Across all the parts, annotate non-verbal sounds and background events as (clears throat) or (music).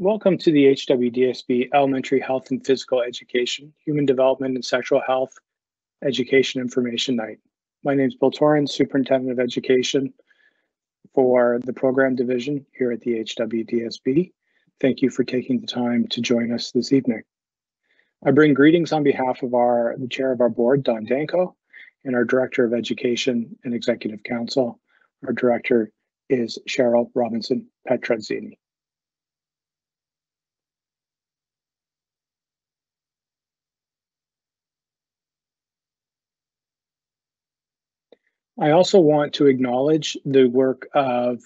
Welcome to the HWDSB Elementary Health and Physical Education, Human Development and Sexual Health Education Information Night. My name is Bill Torrens, Superintendent of Education for the Program Division here at the HWDSB. Thank you for taking the time to join us this evening. I bring greetings on behalf of our the chair of our board, Dawn Danko, and our Director of Education and Executive Council. Our director is Cheryl Robinson Petrozzini. I also want to acknowledge the work of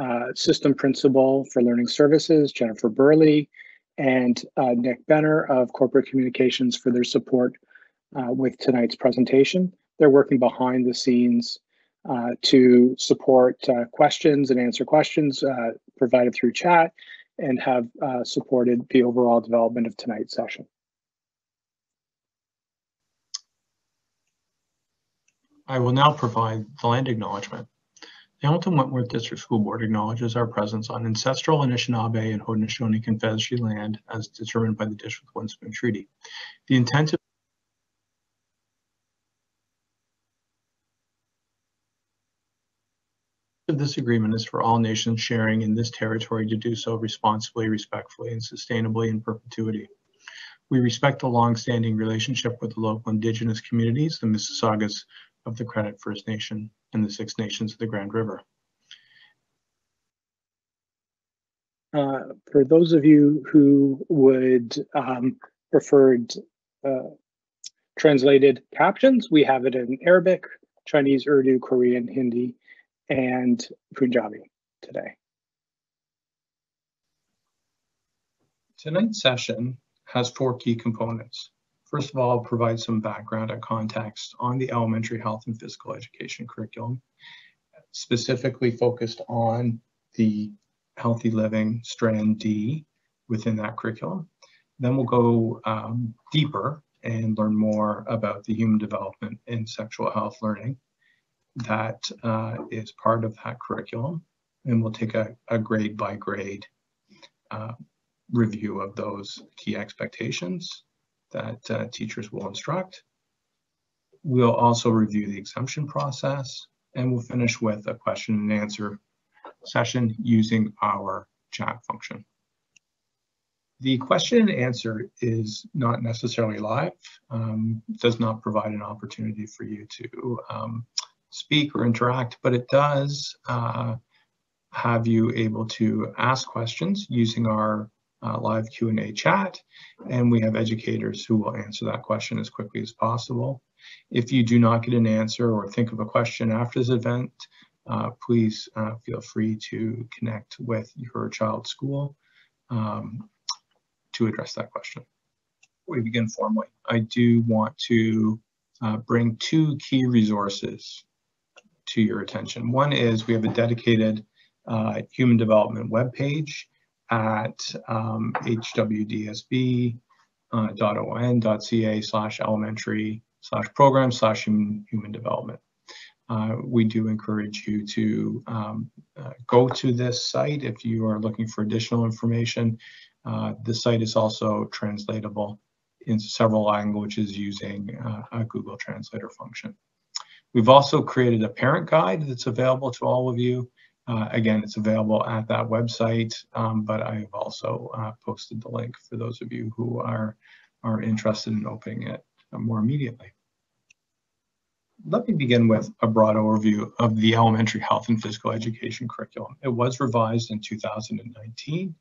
uh, System Principal for Learning Services, Jennifer Burley, and uh, Nick Benner of Corporate Communications for their support uh, with tonight's presentation. They're working behind the scenes uh, to support uh, questions and answer questions uh, provided through chat and have supported the overall development of tonight's session. I will now provide the land acknowledgement. The Hamilton Wentworth District School Board acknowledges our presence on ancestral Anishinaabe and Haudenosaunee Confederacy land as determined by the Dish With One Spoon Treaty. The intent of this agreement is for all nations sharing in this territory to do so responsibly, respectfully, and sustainably in perpetuity. We respect the long-standing relationship with the local indigenous communities, the Mississaugas of the Credit First Nation and the Six Nations of the Grand River. Uh, for those of you who would um, preferred uh, translated captions, we have it in Arabic, Chinese, Urdu, Korean, Hindi, and Punjabi today. Tonight's session has four key components. First of all, I'll provide some background and context on the elementary health and physical education curriculum, specifically focused on the healthy living strand D within that curriculum. Then we'll go um, deeper and learn more about the human development and sexual health learning that uh, is part of that curriculum. And we'll take a, a grade by grade uh, review of those key expectations that uh, teachers will instruct. We'll also review the exemption process and we'll finish with a question and answer session using our chat function. The question and answer is not necessarily live, um, does not provide an opportunity for you to um, speak or interact, but it does uh, have you able to ask questions using our uh, live Q&A chat, and we have educators who will answer that question as quickly as possible. If you do not get an answer or think of a question after this event, uh, please uh, feel free to connect with your child's school um, to address that question. We begin formally, I do want to uh, bring two key resources to your attention. One is we have a dedicated uh, human development webpage at um, hwdsb.on.ca uh, slash elementary slash program slash human, development. Uh, we do encourage you to um, uh, go to this site if you are looking for additional information. Uh, the site is also translatable in several languages using uh, a Google Translator function. We've also created a parent guide that's available to all of you. Uh, again, it's available at that website, um, but I've also uh, posted the link for those of you who are, are interested in opening it more immediately. Let me begin with a broad overview of the elementary health and physical education curriculum. It was revised in 2019,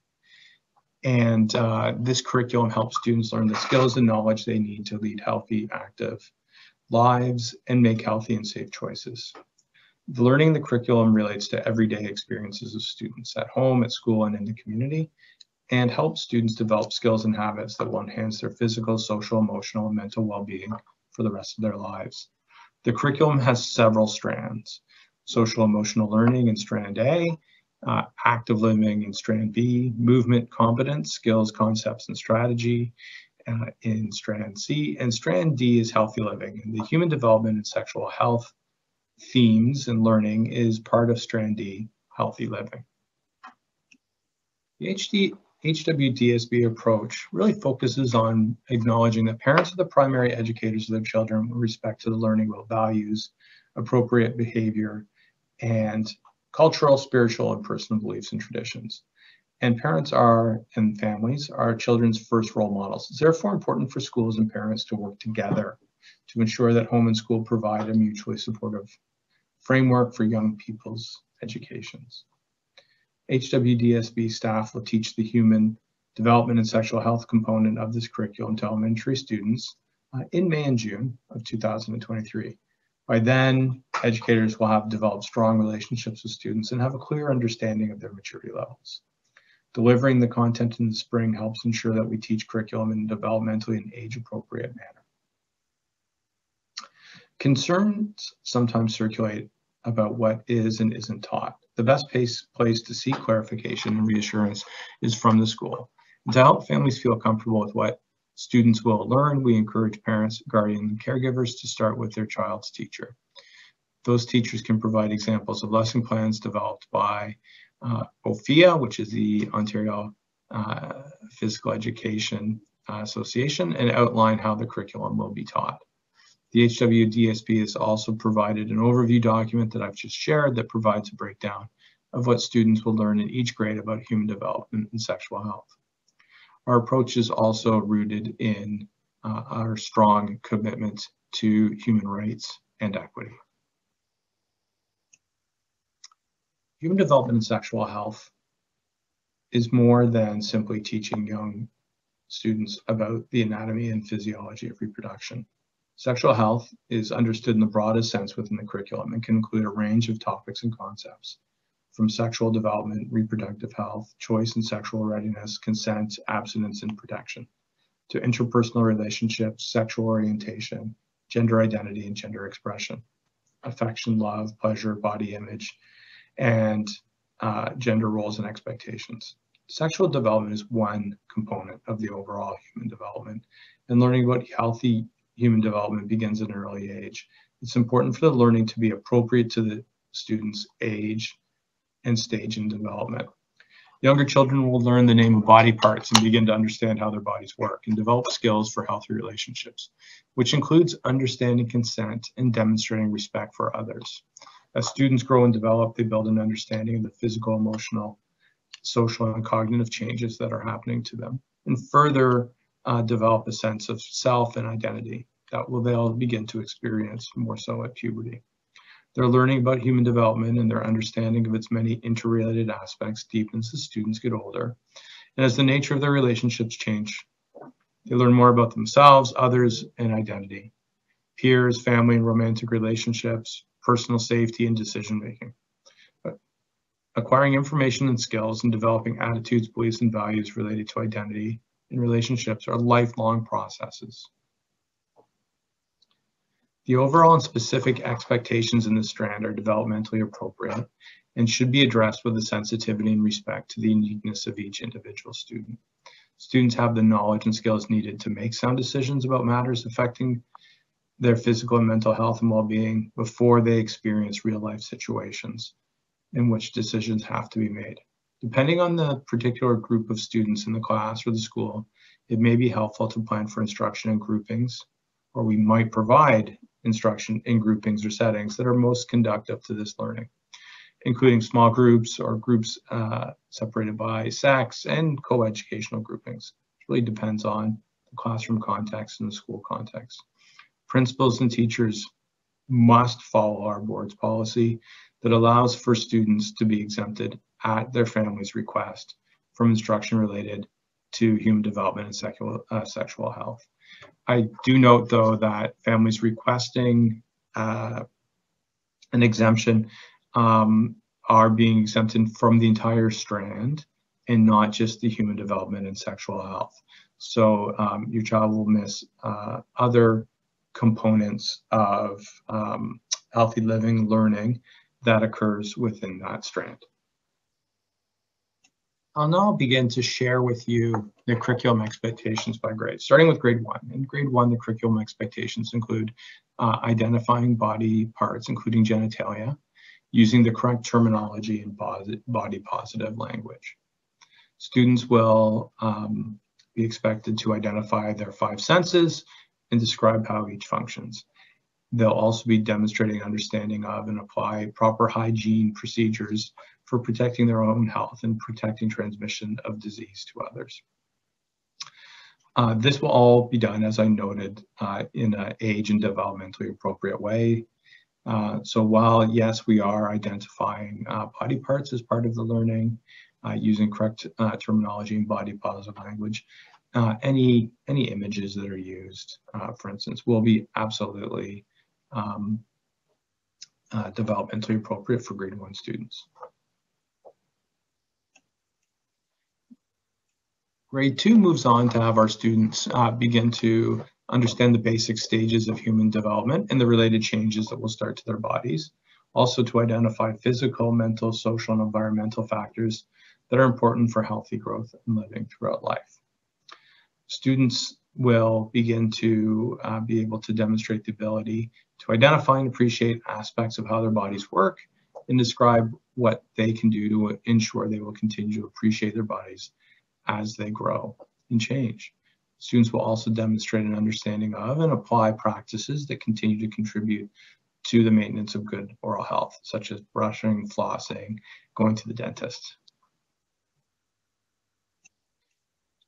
and uh, this curriculum helps students learn the skills and knowledge they need to lead healthy, active lives and make healthy and safe choices. The learning the curriculum relates to everyday experiences of students at home, at school, and in the community, and helps students develop skills and habits that will enhance their physical, social, emotional, and mental well-being for the rest of their lives. The curriculum has several strands, social emotional learning in strand A, uh, active living in strand B, movement, competence, skills, concepts, and strategy uh, in strand C, and strand D is healthy living. And the human development and sexual health themes and learning is part of Strand D, Healthy Living. The HD, HWDSB approach really focuses on acknowledging that parents are the primary educators of their children with respect to the learning about values, appropriate behavior, and cultural, spiritual, and personal beliefs and traditions. And parents are, and families, are children's first role models. It's therefore important for schools and parents to work together to ensure that home and school provide a mutually supportive framework for young people's educations. HWDSB staff will teach the human development and sexual health component of this curriculum to elementary students uh, in May and June of 2023. By then, educators will have developed strong relationships with students and have a clear understanding of their maturity levels. Delivering the content in the spring helps ensure that we teach curriculum in a developmentally and age-appropriate manner. Concerns sometimes circulate about what is and isn't taught the best place, to seek clarification and reassurance is from the school. And to help families feel comfortable with what students will learn, we encourage parents, guardians, and caregivers to start with their child's teacher. Those teachers can provide examples of lesson plans developed by uh, OPHEA, which is the Ontario uh, Physical Education Association, and outline how the curriculum will be taught. The HWDSB has also provided an overview document that I've just shared that provides a breakdown of what students will learn in each grade about human development and sexual health. Our approach is also rooted in uh, our strong commitment to human rights and equity. Human development and sexual health is more than simply teaching young students about the anatomy and physiology of reproduction. Sexual health is understood in the broadest sense within the curriculum and can include a range of topics and concepts from sexual development, reproductive health, choice and sexual readiness, consent, abstinence, and protection, to interpersonal relationships, sexual orientation, gender identity, and gender expression, affection, love, pleasure, body image, and uh, gender roles and expectations. Sexual development is one component of the overall human development, and learning about healthy human development begins at an early age. It's important for the learning to be appropriate to the student's age and stage in development. Younger children will learn the name of body parts and begin to understand how their bodies work and develop skills for healthy relationships, which includes understanding consent and demonstrating respect for others. As students grow and develop, they build an understanding of the physical, emotional, social, and cognitive changes that are happening to them and further uh, develop a sense of self and identity that will they'll begin to experience more so at puberty. Their learning about human development and their understanding of its many interrelated aspects deepens as students get older. And as the nature of their relationships change, they learn more about themselves, others, and identity, peers, family, and romantic relationships, personal safety, and decision making. Acquiring information and skills and developing attitudes, beliefs, and values related to identity and relationships are lifelong processes. The overall and specific expectations in this strand are developmentally appropriate and should be addressed with a sensitivity and respect to the uniqueness of each individual student. Students have the knowledge and skills needed to make sound decisions about matters affecting their physical and mental health and well-being before they experience real-life situations in which decisions have to be made. Depending on the particular group of students in the class or the school, it may be helpful to plan for instruction in groupings, or we might provide instruction in groupings or settings that are most conductive to this learning, including small groups or groups uh, separated by sex and co-educational groupings. It really depends on the classroom context and the school context. Principals and teachers must follow our board's policy that allows for students to be exempted at their family's request from instruction related to human development and sexual, uh, sexual health. I do note, though, that families requesting uh, an exemption um, are being exempted from the entire strand and not just the human development and sexual health. So um, your child will miss uh, other components of um, healthy living learning that occurs within that strand. I'll now begin to share with you the curriculum expectations by grade, starting with grade one. In grade one, the curriculum expectations include uh, identifying body parts, including genitalia, using the correct terminology and body positive language. Students will um, be expected to identify their five senses and describe how each functions. They'll also be demonstrating understanding of and apply proper hygiene procedures for protecting their own health and protecting transmission of disease to others. Uh, this will all be done, as I noted, uh, in an age and developmentally appropriate way. Uh, so while, yes, we are identifying uh, body parts as part of the learning, uh, using correct uh, terminology and body positive language, any, any images that are used, for instance, will be absolutely um, developmentally appropriate for grade one students. Grade two moves on to have our students uh, begin to understand the basic stages of human development and the related changes that will start to their bodies. Also to identify physical, mental, social, and environmental factors that are important for healthy growth and living throughout life. Students will begin to uh, be able to demonstrate the ability to identify and appreciate aspects of how their bodies work and describe what they can do to ensure they will continue to appreciate their bodies as they grow and change. Students will also demonstrate an understanding of and apply practices that continue to contribute to the maintenance of good oral health, such as brushing, flossing, going to the dentist.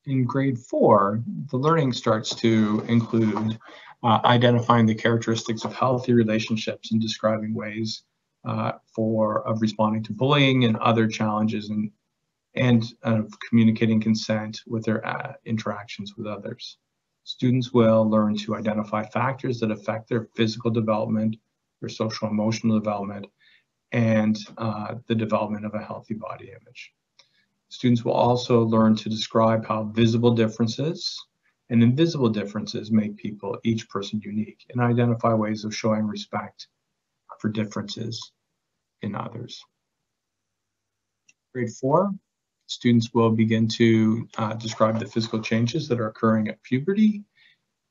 In grade four, the learning starts to include uh, identifying the characteristics of healthy relationships and describing ways uh, for of responding to bullying and other challenges in and of communicating consent with their uh, interactions with others. Students will learn to identify factors that affect their physical development, their social emotional development, and uh, the development of a healthy body image. Students will also learn to describe how visible differences and invisible differences make people, each person unique, and identify ways of showing respect for differences in others. Grade four students will begin to uh, describe the physical changes that are occurring at puberty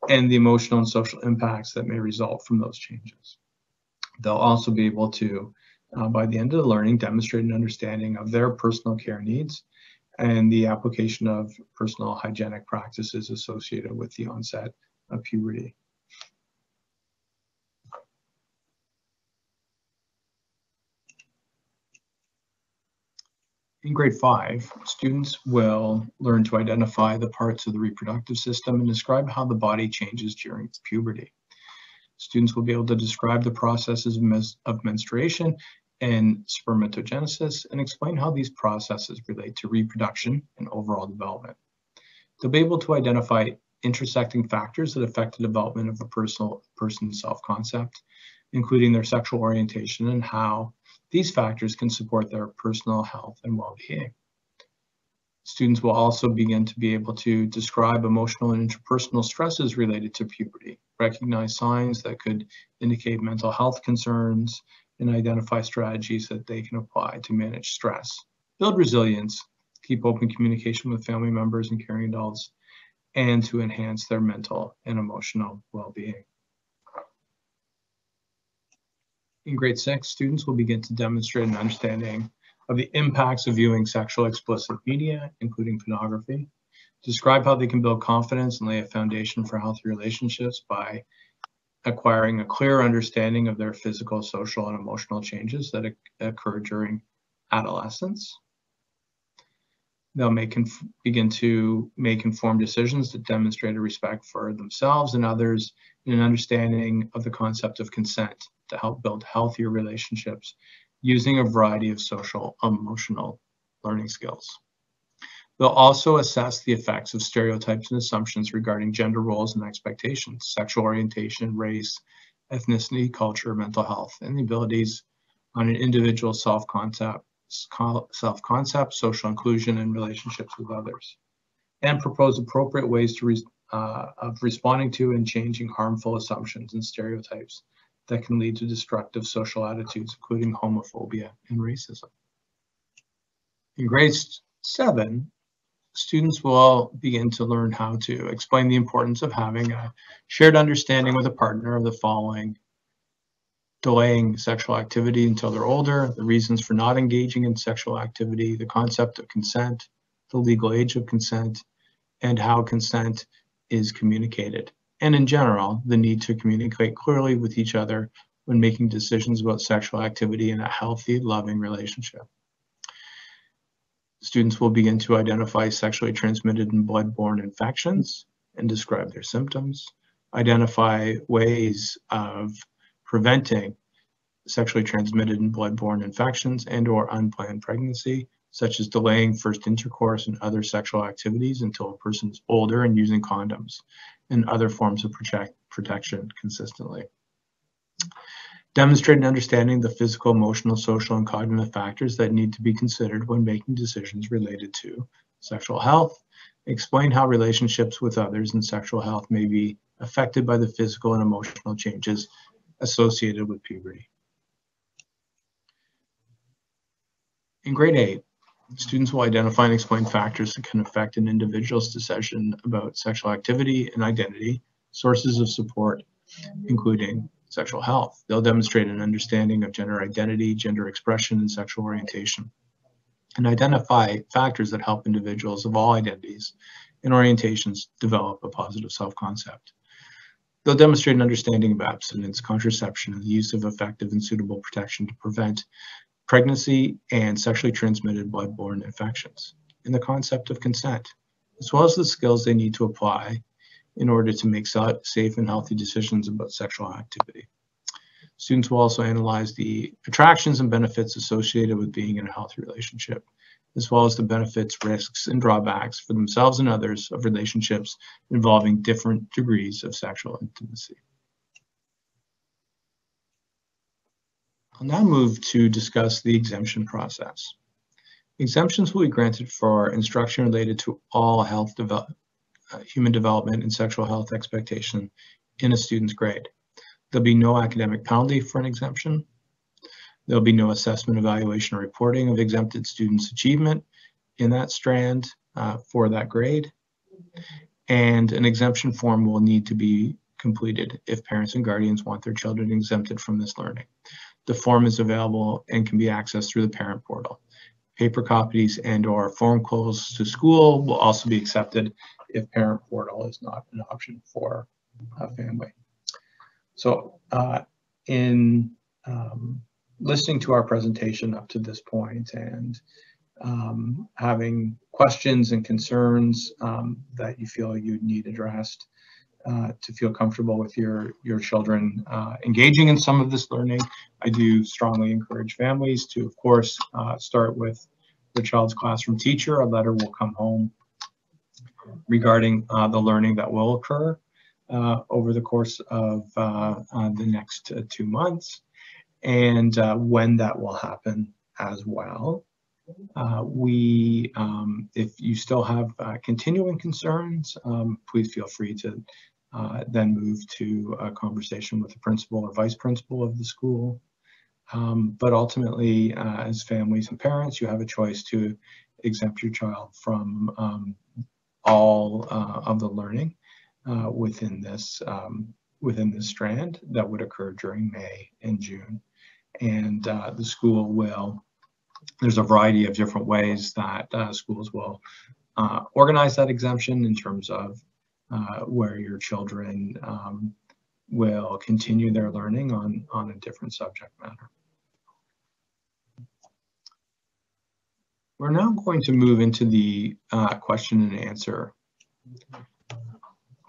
and the emotional and social impacts that may result from those changes. They'll also be able to, uh, by the end of the learning, demonstrate an understanding of their personal care needs and the application of personal hygienic practices associated with the onset of puberty. In grade five, students will learn to identify the parts of the reproductive system and describe how the body changes during puberty. Students will be able to describe the processes of, menstruation and spermatogenesis and explain how these processes relate to reproduction and overall development. They'll be able to identify intersecting factors that affect the development of a personal person's self-concept, including their sexual orientation and how these factors can support their personal health and well-being. Students will also begin to be able to describe emotional and interpersonal stresses related to puberty, recognize signs that could indicate mental health concerns, and identify strategies that they can apply to manage stress, build resilience, keep open communication with family members and caring adults, and to enhance their mental and emotional well-being. In grade six, students will begin to demonstrate an understanding of the impacts of viewing sexual explicit media, including pornography, describe how they can build confidence and lay a foundation for healthy relationships by acquiring a clear understanding of their physical, social, and emotional changes that occur during adolescence. They'll make begin to make informed decisions that demonstrate a respect for themselves and others and an understanding of the concept of consent to help build healthier relationships using a variety of social emotional learning skills. They'll also assess the effects of stereotypes and assumptions regarding gender roles and expectations, sexual orientation, race, ethnicity, culture, mental health, and the abilities on an individual self-concept, self-concept, social inclusion, and relationships with others, and propose appropriate ways to uh, of responding to and changing harmful assumptions and stereotypes that can lead to destructive social attitudes, including homophobia and racism. In grade seven, students will begin to learn how to explain the importance of having a shared understanding with a partner of the following delaying sexual activity until they're older, the reasons for not engaging in sexual activity, the concept of consent, the legal age of consent, and how consent is communicated. And in general, the need to communicate clearly with each other when making decisions about sexual activity in a healthy, loving relationship. Students will begin to identify sexually transmitted and blood-borne infections and describe their symptoms, identify ways of preventing sexually transmitted and blood-borne infections and or unplanned pregnancy, such as delaying first intercourse and other sexual activities until a person is older and using condoms and other forms of protect, protection consistently. Demonstrate an understanding of the physical, emotional, social, and cognitive factors that need to be considered when making decisions related to sexual health. Explain how relationships with others and sexual health may be affected by the physical and emotional changes associated with puberty. In grade eight, students will identify and explain factors that can affect an individual's decision about sexual activity and identity, sources of support, including sexual health. They'll demonstrate an understanding of gender identity, gender expression, and sexual orientation, and identify factors that help individuals of all identities and orientations develop a positive self-concept. They'll demonstrate an understanding of abstinence, contraception, and the use of effective and suitable protection to prevent pregnancy and sexually transmitted blood-borne infections, and the concept of consent, as well as the skills they need to apply in order to make safe and healthy decisions about sexual activity. Students will also analyze the attractions and benefits associated with being in a healthy relationship, as well as the benefits, risks, and drawbacks for themselves and others of relationships involving different degrees of sexual intimacy. I'll now move to discuss the exemption process. Exemptions will be granted for instruction related to all health develop, uh, human development and sexual health expectation in a student's grade. There'll be no academic penalty for an exemption. There'll be no assessment, evaluation, or reporting of exempted students' achievement in that strand uh, for that grade. And an exemption form will need to be completed if parents and guardians want their children exempted from this learning. The form is available and can be accessed through the parent portal. Paper copies and or phone calls to school will also be accepted if parent portal is not an option for a family. So uh, in um, listening to our presentation up to this point and um, having questions and concerns um, that you feel you need addressed, to feel comfortable with your your children uh, engaging in some of this learning. I do strongly encourage families to, of course, uh, start with the child's classroom teacher. A letter will come home regarding uh, the learning that will occur uh, over the course of the next two months and when that will happen as well. Uh, we, um, if you still have uh, continuing concerns, um, please feel free to uh, then move to a conversation with the principal or vice principal of the school. Um, but ultimately, uh, as families and parents, you have a choice to exempt your child from um, all uh, of the learning uh, within this um, within this strand that would occur during May and June. And uh, the school will, there's a variety of different ways that schools will organize that exemption in terms of uh, where your children um, will continue their learning on, on a different subject matter. We're now going to move into the uh, question and answer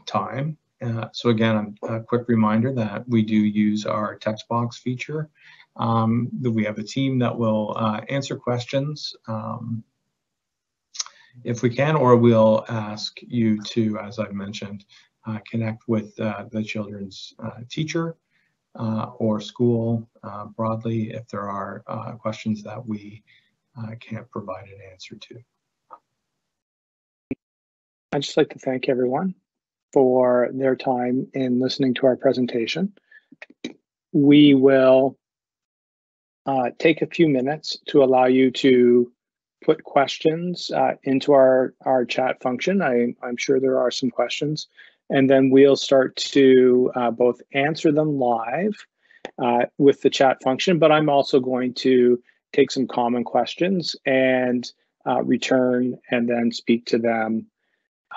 time. Uh, so again, a quick reminder that we do use our text box feature. Um, we have a team that will uh, answer questions um, if we can, or we'll ask you to, as I've mentioned, uh, connect with uh, the children's uh, teacher uh, or school uh, broadly if there are uh, questions that we can't provide an answer to. I'd just like to thank everyone for their time in listening to our presentation. We will take a few minutes to allow you to put questions uh, into our, our chat function. I, I'm sure there are some questions. And then we'll start to uh, both answer them live uh, with the chat function, but I'm also going to take some common questions and uh, return and then speak to them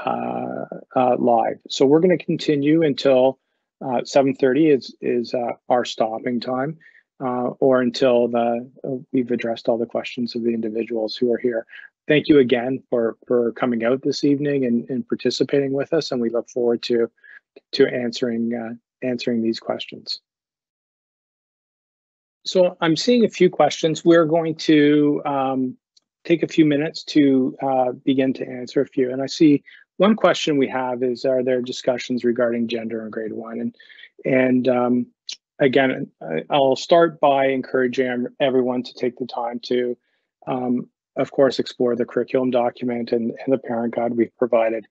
uh, uh, live. So we're going to continue until 7:30 is is our stopping time, or until the we've addressed all the questions of the individuals who are here. Thank you again for for coming out this evening and, and participating with us, and we look forward to to answering answering these questions. So I'm seeing a few questions. We're going to um, take a few minutes to uh, begin to answer a few. And I see one question we have is, are there discussions regarding gender in grade one? And, and um, again, I'll start by encouraging everyone to take the time to, um, of course, explore the curriculum document and, and the parent guide we've provided.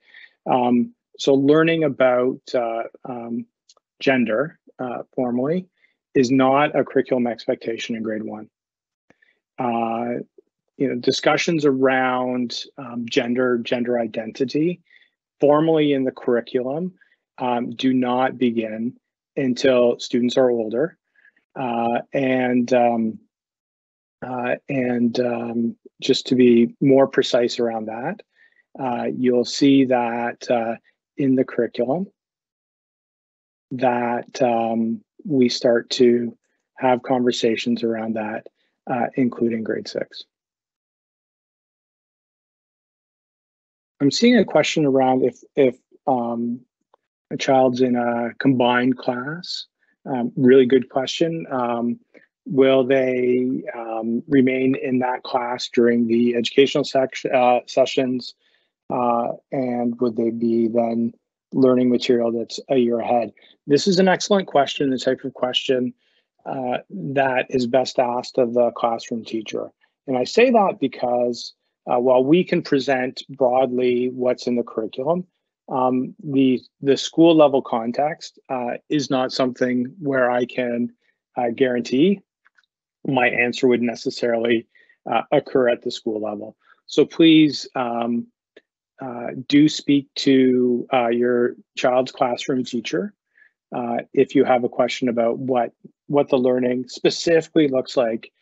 Um, so learning about uh, um, gender uh, formally is not a curriculum expectation in grade one. Uh, you know, discussions around um, gender, gender identity, formally in the curriculum, um, do not begin until students are older, uh, and um, uh, and um, just to be more precise around that, uh, you'll see that uh, in the curriculum that um, we start to have conversations around that, uh, including grade six. I'm seeing a question around if if um, a child's in a combined class. Um, really good question. Um, will they um, remain in that class during the educational uh, sessions? Uh, and would they be then learning material that's a year ahead? This is an excellent question, the type of question uh, that is best asked of the classroom teacher. And I say that because uh, while we can present broadly what's in the curriculum, um, the the school level context uh, is not something where I can uh, guarantee my answer would necessarily uh, occur at the school level. So please um, uh, do speak to uh, your child's classroom teacher if you have a question about what what the learning specifically looks like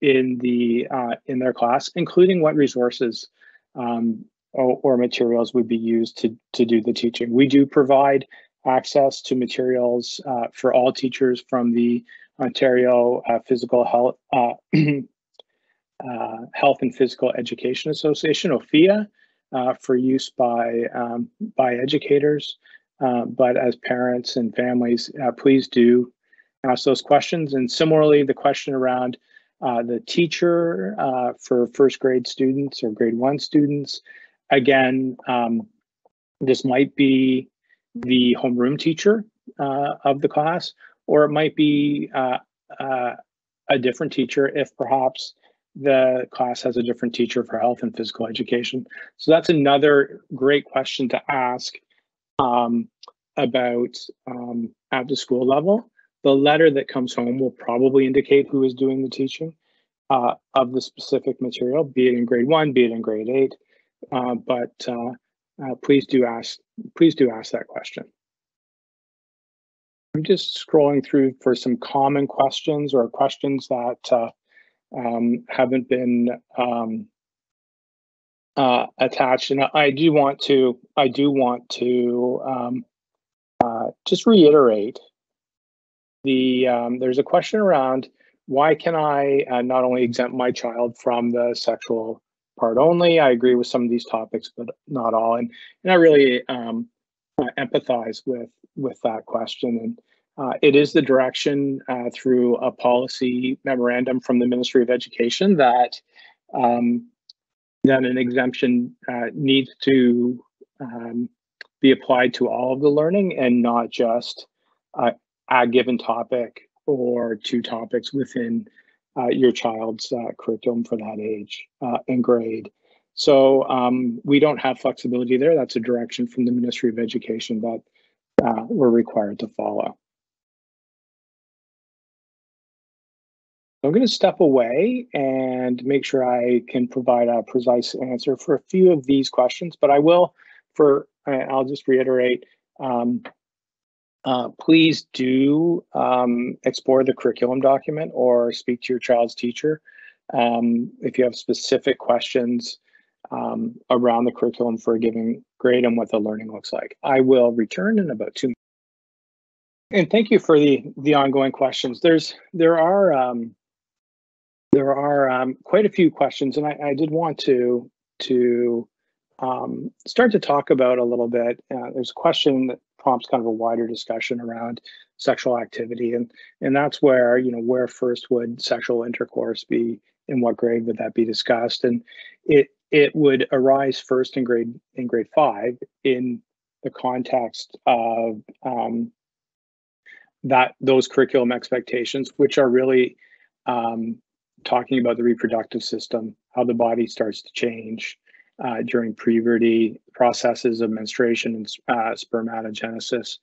in the uh, in their class, including what resources um, or, materials would be used to to do the teaching. We do provide access to materials uh, for all teachers from the Ontario uh, Physical Health uh, (clears throat) uh, Health and Physical Education Association (OPHEA) uh, for use by um, by educators. but as parents and families, please do ask those questions. And similarly, the question around uh, the teacher uh, for first grade students or grade one students. Again, um, this might be the homeroom teacher uh, of the class, or it might be uh, uh, a different teacher if perhaps the class has a different teacher for health and physical education. So that's another great question to ask um, about um, at the school level. The letter that comes home will probably indicate who is doing the teaching uh, of the specific material, be it in grade one, be it in grade eight. Uh, but uh, uh please do ask, please do ask that question. I'm just scrolling through for some common questions or questions that uh, um, haven't been um, uh, attached. And I do want to, I do want to um, just reiterate the um, there's a question around why can I uh, not only exempt my child from the sexual part only? I agree with some of these topics, but not all. And, and I really um, uh, empathize with with that question. And uh, it is the direction uh, through a policy memorandum from the Ministry of Education that um, that an exemption uh, needs to um, be applied to all of the learning and not just uh, a given topic or two topics within uh, your child's uh, curriculum for that age uh, and grade. So um, we don't have flexibility there. That's a direction from the Ministry of Education that uh, we're required to follow. I'm going to step away and make sure I can provide a precise answer for a few of these questions, but I will for, I'll just reiterate, um, uh, please do um, explore the curriculum document or speak to your child's teacher. Um, if you have specific questions um, around the curriculum for a given grade and what the learning looks like. I will return in about two. minutes. And thank you for the the ongoing questions. There's there are um, there are um, quite a few questions, and I, I did want to to um, start to talk about a little bit. Uh, there's a question that prompts kind of a wider discussion around sexual activity, and and that's where you know where first would sexual intercourse be, in what grade would that be discussed, and it it would arise first in grade in grade five in the context of um, that those curriculum expectations, which are really um, talking about the reproductive system, how the body starts to change uh, during puberty, processes of menstruation and uh, spermatogenesis,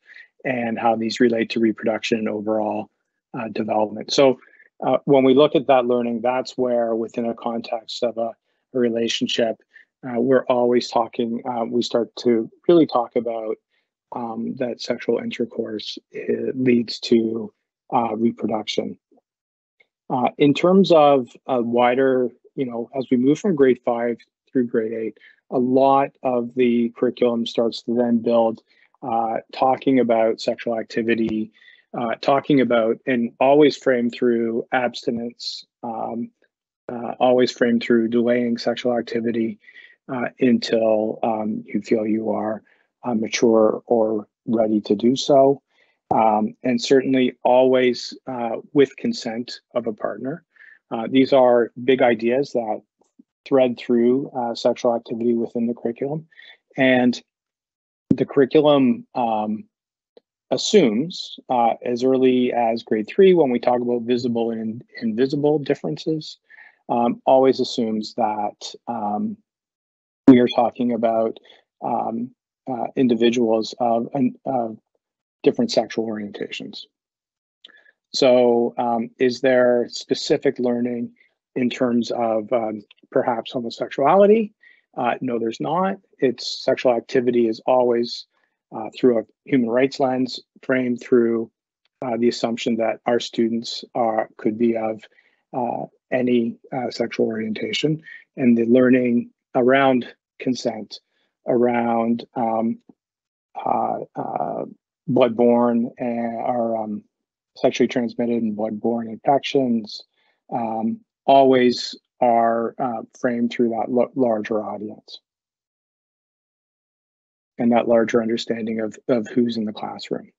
and how these relate to reproduction and overall uh, development. So uh, when we look at that learning, that's where within a context of a, a relationship, uh, we're always talking, uh, we start to really talk about um, that sexual intercourse leads to reproduction. In terms of a wider, you know, as we move from grade five through grade eight, a lot of the curriculum starts to then build uh, talking about sexual activity, uh, talking about, and always framed through abstinence, um, uh, always framed through delaying sexual activity uh, until um, you feel you are uh, mature or ready to do so um, and certainly always uh, with consent of a partner. These are big ideas that thread through uh, sexual activity within the curriculum. And the curriculum um, assumes uh, as early as grade three, when we talk about visible and invisible differences, um, always assumes that um, we are talking about um, uh, individuals of, different sexual orientations. So, um, is there specific learning in terms of um, perhaps homosexuality? Uh, no, there's not. It's sexual activity is always uh, through a human rights lens, framed through uh, the assumption that our students are could be of uh, any uh, sexual orientation, and the learning around consent, around um, uh, bloodborne and are um, sexually transmitted and bloodborne infections um, always are uh, framed through that lo- larger audience and that larger understanding of, of who's in the classroom.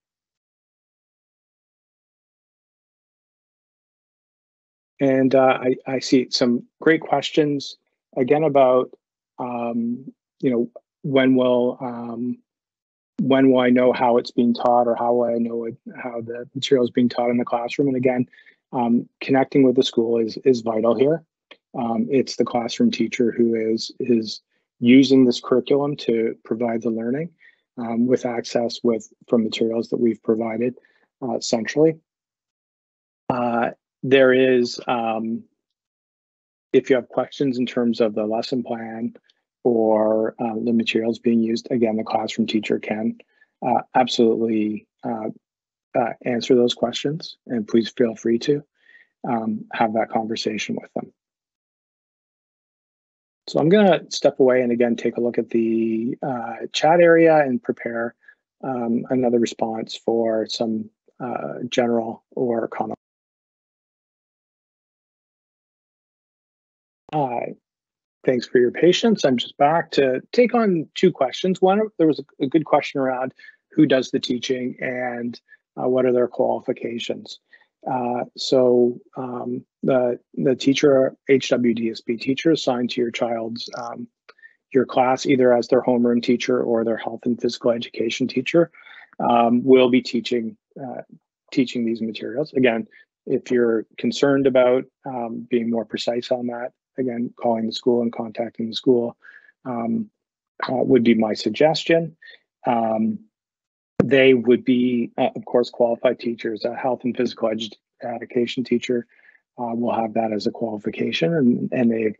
And uh, I, I see some great questions again about, um, you know, when will um, when will I know how it's being taught or how will I know it, how the material is being taught in the classroom? And again, um, connecting with the school is is vital here. Um, it's the classroom teacher who is is using this curriculum to provide the learning um, with access with from materials that we've provided uh, centrally. Uh, there is, um, if you have questions in terms of the lesson plan, or uh, the materials being used, again, the classroom teacher can uh, absolutely uh, uh, answer those questions and please feel free to um, have that conversation with them. So I'm going to step away and again take a look at the uh, chat area and prepare um, another response for some uh, general or comment. Hi, Thanks for your patience. I'm just back to take on two questions. One, there was a, a good question around who does the teaching and uh, what are their qualifications. Uh, so um, the the teacher, HWDSB teacher, assigned to your child's um, your class, either as their homeroom teacher or their health and physical education teacher, um, will be teaching uh, teaching these materials. Again, if you're concerned about um, being more precise on that, again, calling the school and contacting the school um, uh, would be my suggestion. Um, they would be, uh, of course, qualified teachers. A health and physical education teacher uh, will have that as a qualification, and, and they've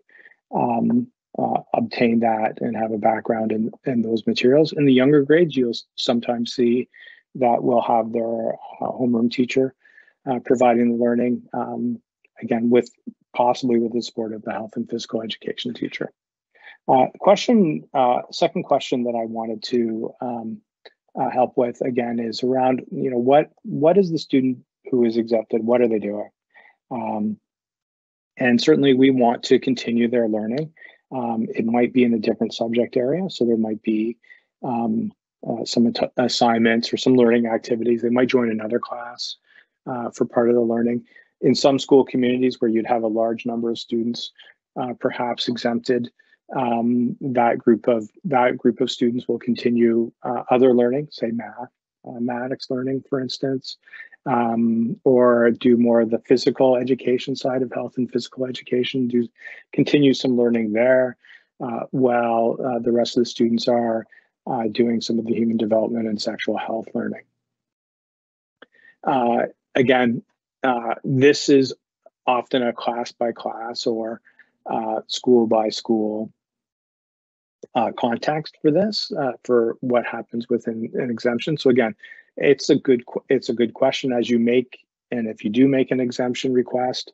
um, uh, obtained that and have a background in, in those materials. In the younger grades, you'll sometimes see that will have their uh, homeroom teacher uh, providing the learning, um, again, with possibly with the support of the health and physical education teacher. Uh, question, second question that I wanted to um, uh, help with again is around, you know, what what is the student who is exempted? What are they doing? Um, and certainly we want to continue their learning. Um, it might be in a different subject area, so there might be um, uh, some assignments or some learning activities. They might join another class uh, for part of the learning. In some school communities where you'd have a large number of students, uh, perhaps exempted, um, that group of that group of students will continue uh, other learning, say math, uh, mathematics learning, for instance, um, or do more of the physical education side of health and physical education, do continue some learning there, uh, while uh, the rest of the students are uh, doing some of the human development and sexual health learning. Uh, again, this is often a class by class or uh, school by school uh, context for this, uh, for what happens within an exemption. So again, it's a good it's a good question as you make, and if you do make an exemption request,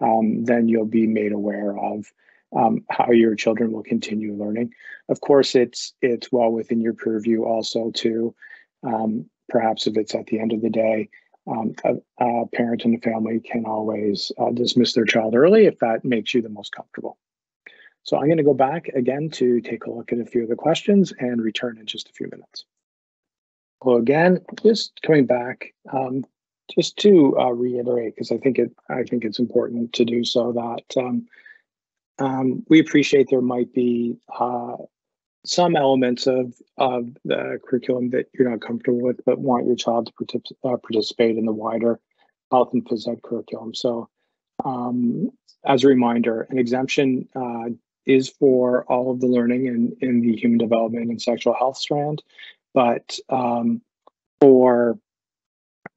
um, then you'll be made aware of um, how your children will continue learning. Of course, it's it's well within your purview also to um, perhaps if it's at the end of the day, um, a, a, parent and a family can always uh, dismiss their child early if that makes you the most comfortable. So I'm going to go back again to take a look at a few of the questions and return in just a few minutes. Well, again, just coming back, um, just to uh, reiterate, because I think it, I think it's important to do so that um, um, we appreciate there might be uh, some elements of of the curriculum that you're not comfortable with, but want your child to particip uh, participate in the wider health and phys ed curriculum. So, um, as a reminder, an exemption uh, is for all of the learning in in the human development and sexual health strand, but um, for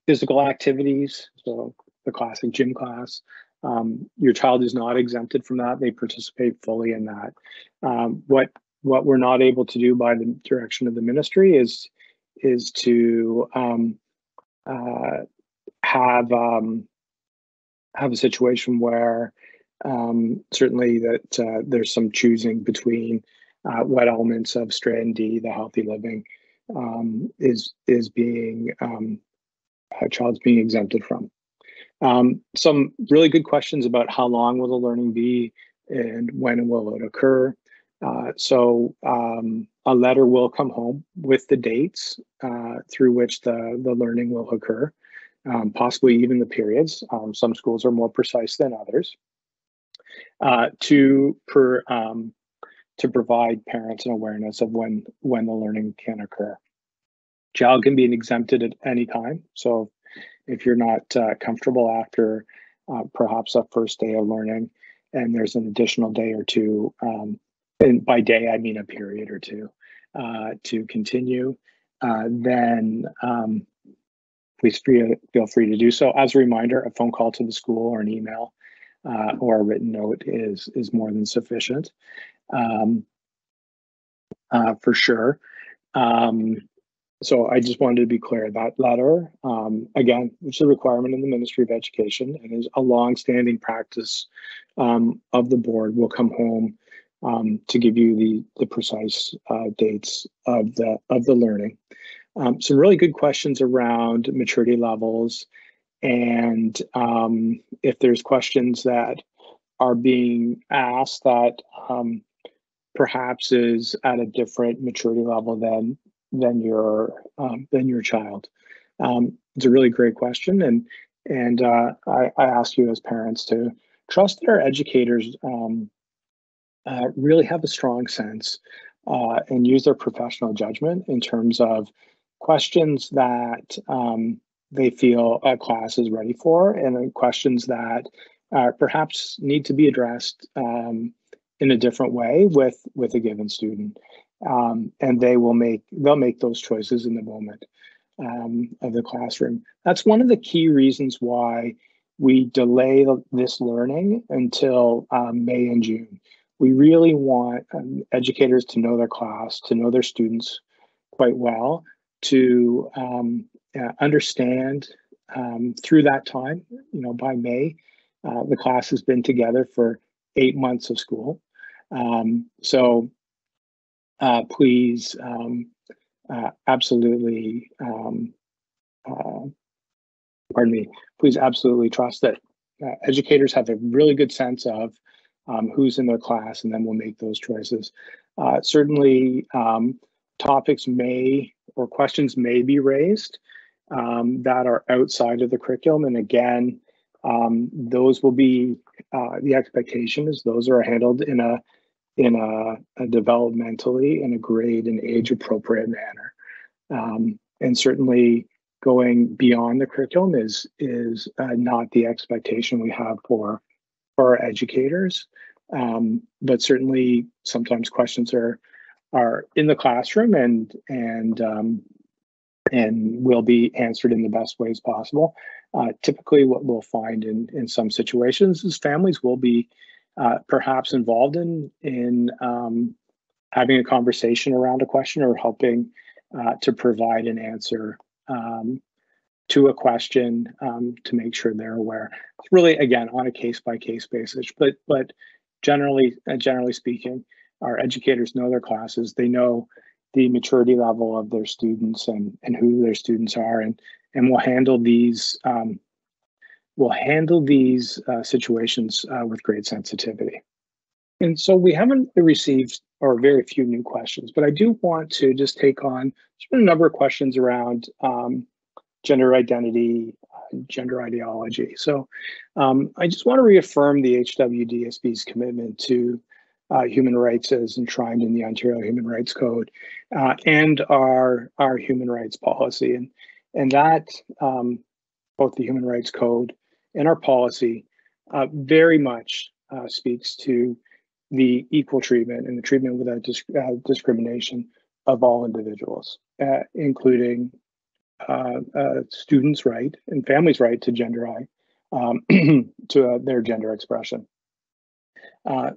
physical activities, so the classic gym class, um, your child is not exempted from that. They participate fully in that. Um, what what we're not able to do by the direction of the ministry is is to um, uh, have um, have a situation where um, certainly that uh, there's some choosing between uh, what elements of strand D, the healthy living, um, is is being a child's being exempted from. Um, some really good questions about how long will the learning be and when will it occur. Uh, so um, a letter will come home with the dates uh, through which the, the learning will occur, um, possibly even the periods. Um, some schools are more precise than others. Uh, to per, um, to provide parents an awareness of when when the learning can occur. Child can be exempted at any time. So if you're not uh, comfortable after uh, perhaps a first day of learning and there's an additional day or two, um, and by day I mean a period or two, uh, to continue, uh, then um, please free, feel free to do so. As a reminder, a phone call to the school or an email uh, or a written note is, is more than sufficient um, uh, for sure. Um, so I just wanted to be clear that letter, um, again, which is a requirement in the Ministry of Education and is a long-standing practice um, of the board, will come home um, to give you the the precise uh, dates of the of the learning. Um, some really good questions around maturity levels, and um, if there's questions that are being asked that um, perhaps is at a different maturity level than than your um, than your child? Um, it's a really great question, and and uh, I, I, ask you as parents to trust that our educators um, uh, really have a strong sense uh, and use their professional judgment in terms of questions that um, they feel a class is ready for, and questions that uh, perhaps need to be addressed um, in a different way with with a given student um, and they will make they'll make those choices in the moment um, of the classroom. That's one of the key reasons why we delay this learning until um, May and June. We really want um, educators to know their class, to know their students quite well, to um, uh, understand um, through that time. You know, by May, uh, the class has been together for eight months of school Um, so uh, please um, uh, absolutely, um, uh, pardon me, please absolutely trust that uh, educators have a really good sense of um, who's in their class and then we'll make those choices. Certainly um, topics may or questions may be raised um, that are outside of the curriculum. And again, um, those will be uh, the expectation is those are handled in a in a, a developmentally in a grade and age appropriate manner. Um, and certainly going beyond the curriculum is is uh, not the expectation we have for for our educators. Um, but certainly sometimes questions are are in the classroom and and um, and will be answered in the best ways possible. Uh, typically, what we'll find in in some situations is families will be uh, perhaps involved in in um, having a conversation around a question or helping uh, to provide an answer um, to a question um, to make sure they're aware. It's really again on a case by case basis, but but generally uh, generally speaking, our educators know their classes. They know the maturity level of their students and and who their students are, and and we'll handle these um, will handle these uh, situations uh, with great sensitivity. And so we haven't received or very few new questions, but I do want to just take on a number of questions around um, gender identity, uh, gender ideology. So um, I just want to reaffirm the HWDSB's commitment to uh, human rights as enshrined in the Ontario Human Rights Code uh, and our our human rights policy, and and that um, both the Human Rights Code and our policy uh, very much uh, speaks to the equal treatment and the treatment without uh, discrimination of all individuals, uh, including students' right and families' right to gender um, (clears throat) to their gender expression.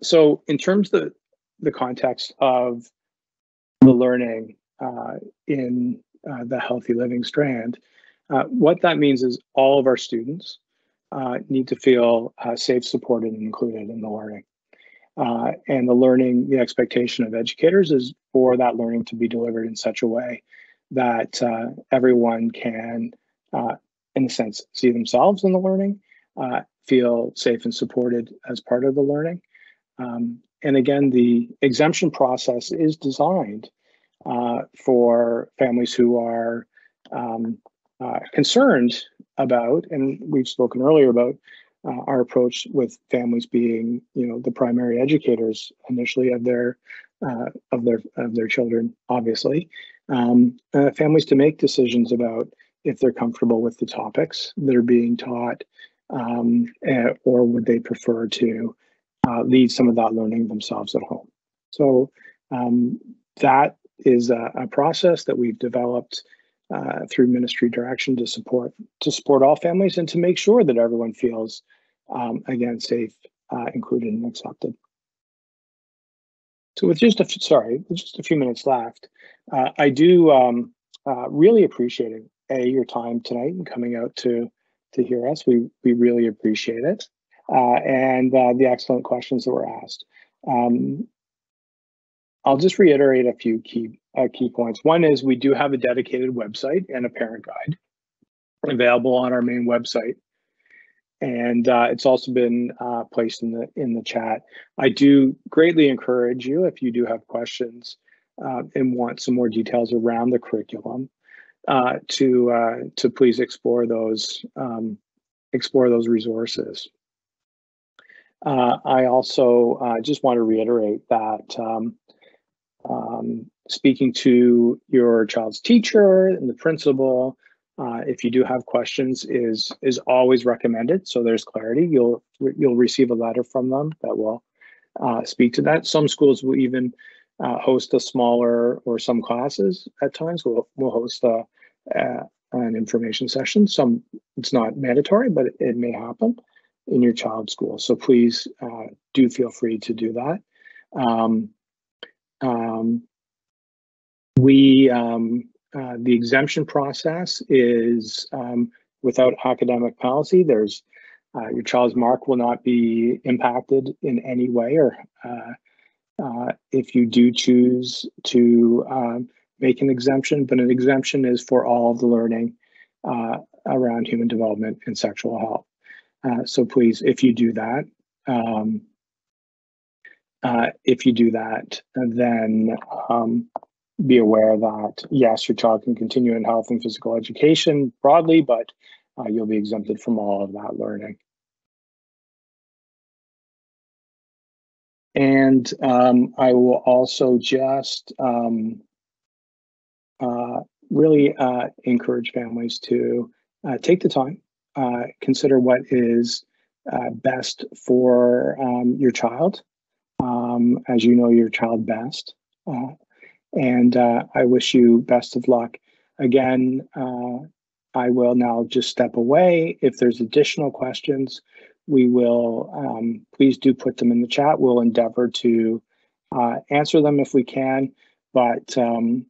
So, in terms of the, the context of the learning in the healthy living strand, what that means is all of our students uh, need to feel uh, safe, supported, and included in the learning. Uh, and the learning, the expectation of educators is for that learning to be delivered in such a way that uh, everyone can, uh, in a sense, see themselves in the learning, uh, feel safe and supported as part of the learning. Um, and again, the exemption process is designed for families who are um, concerned about, and we've spoken earlier about uh, our approach with families being, you know, the primary educators initially of their uh, of their of their children, obviously, um, uh, families to make decisions about if they're comfortable with the topics that are being taught, um, uh, or would they prefer to uh, lead some of that learning themselves at home. So um, that is a, a process that we've developed uh, through ministry direction to support to support all families and to make sure that everyone feels um, again safe, uh, included, and accepted. So with just a sorry, with just a few minutes left, uh, I do um, uh, really appreciate it, a your time tonight and coming out to to hear us. We we really appreciate it and uh, the excellent questions that were asked. Um, I'll just reiterate a few key uh, key points. One is we do have a dedicated website and a parent guide available on our main website, and uh, it's also been uh, placed in the in the chat. I do greatly encourage you if you do have questions uh, and want some more details around the curriculum uh, to uh, to please explore those um, explore those resources. I also just want to reiterate that. Um, um, speaking to your child's teacher and the principal, uh, if you do have questions, is is always recommended. So there's clarity. You'll you'll receive a letter from them that will uh, speak to that. Some schools will even uh, host a smaller or some classes at times will will host a, a, an information session. Some it's not mandatory, but it, it may happen in your child's school. So please uh, do feel free to do that. Um, um, we um, uh, the exemption process is um, without academic policy. There's uh, your child's mark will not be impacted in any way or uh, uh, if you do choose to um, make an exemption, but an exemption is for all of the learning uh, around human development and sexual health. Uh, so please, if you do that, um, uh, if you do that, then um, be aware that yes, your child can continue in health and physical education broadly, but uh, you'll be exempted from all of that learning. And um, I will also just um, uh, really uh, encourage families to take the time, uh, consider what is uh, best for um, your child, um, as you know your child best. Uh, and I wish you best of luck. Again, I will now just step away. If there's additional questions, we will um, please do put them in the chat. We'll endeavor to uh, answer them if we can. But um,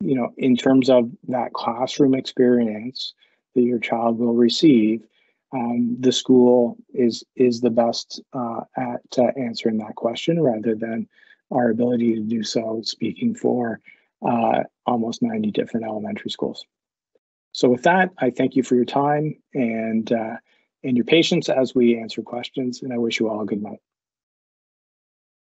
you know, in terms of that classroom experience that your child will receive, um, the school is is the best uh, at uh, answering that question rather than our ability to do so speaking for uh, almost 90 different elementary schools. So with that, I thank you for your time and uh, and your patience as we answer questions, and I wish you all a good night.